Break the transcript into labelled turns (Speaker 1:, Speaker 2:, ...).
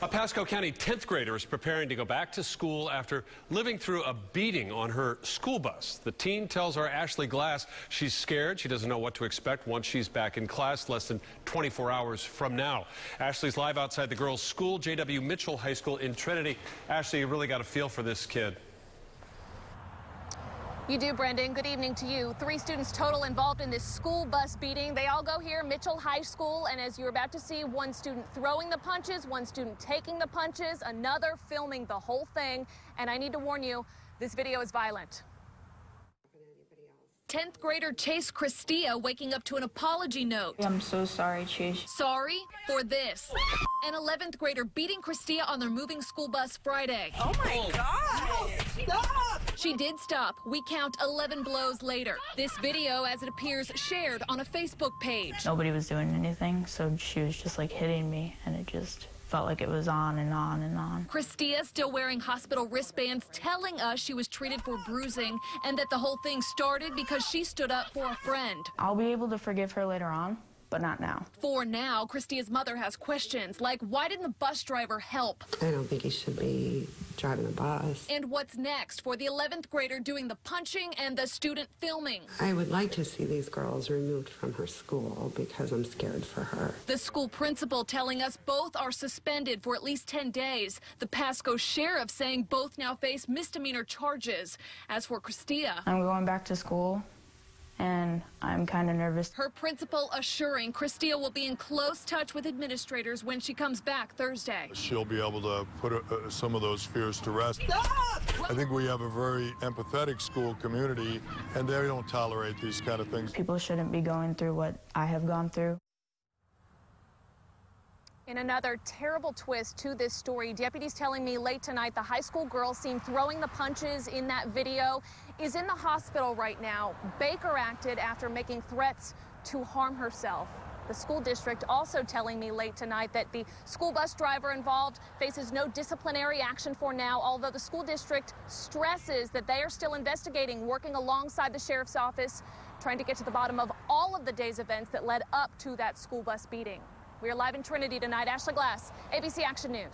Speaker 1: A Pasco County 10th grader is preparing to go back to school after living through a beating on her school bus. The teen tells our Ashley Glass she's scared. She doesn't know what to expect once she's back in class less than 24 hours from now. Ashley's live outside the girls' school, J.W. Mitchell High School in Trinity. Ashley, you really got a feel for this kid.
Speaker 2: You do, Brendan. Good evening to you. Three students total involved in this school bus beating. They all go here, Mitchell High School, and as you're about to see, one student throwing the punches, one student taking the punches, another filming the whole thing. And I need to warn you, this video is violent. 10th grader Chase Christia waking up to an apology note.
Speaker 3: I'm so sorry, Chase.
Speaker 2: Sorry for this. An 11th grader beating Christia on their moving school bus Friday.
Speaker 4: Oh my oh. God! Stop!
Speaker 2: She did stop. We count 11 blows later. This video, as it appears, shared on a Facebook page.
Speaker 3: Nobody was doing anything, so she was just like hitting me, and it just felt like it was on and on and on.
Speaker 2: Christia still wearing hospital wristbands, telling us she was treated for bruising and that the whole thing started because she stood up for a friend.
Speaker 3: I'll be able to forgive her later on but not now.
Speaker 2: For now, Christia's mother has questions like why didn't the bus driver help?
Speaker 5: I don't think he should be driving the bus.
Speaker 2: And what's next for the 11th grader doing the punching and the student filming?
Speaker 5: I would like to see these girls removed from her school because I'm scared for her.
Speaker 2: The school principal telling us both are suspended for at least 10 days. The Pasco sheriff saying both now face misdemeanor charges. As for Christia,
Speaker 3: I'm going back to school and I'm kind of nervous.
Speaker 2: Her principal assuring Christia will be in close touch with administrators when she comes back Thursday.
Speaker 6: She'll be able to put uh, some of those fears to rest.
Speaker 4: Stop!
Speaker 6: I think we have a very empathetic school community, and they don't tolerate these kind of things.
Speaker 3: People shouldn't be going through what I have gone through.
Speaker 2: In another terrible twist to this story, deputies telling me late tonight the high school girl seen throwing the punches in that video is in the hospital right now. Baker acted after making threats to harm herself. The school district also telling me late tonight that the school bus driver involved faces no disciplinary action for now, although the school district stresses that they are still investigating, working alongside the sheriff's office, trying to get to the bottom of all of the day's events that led up to that school bus beating. We are live in Trinity tonight. Ashley Glass, ABC Action News.